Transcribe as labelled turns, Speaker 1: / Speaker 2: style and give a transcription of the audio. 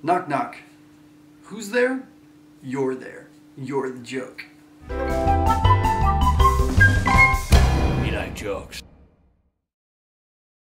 Speaker 1: Knock, knock. Who's there? You're there. You're the joke. We like jokes.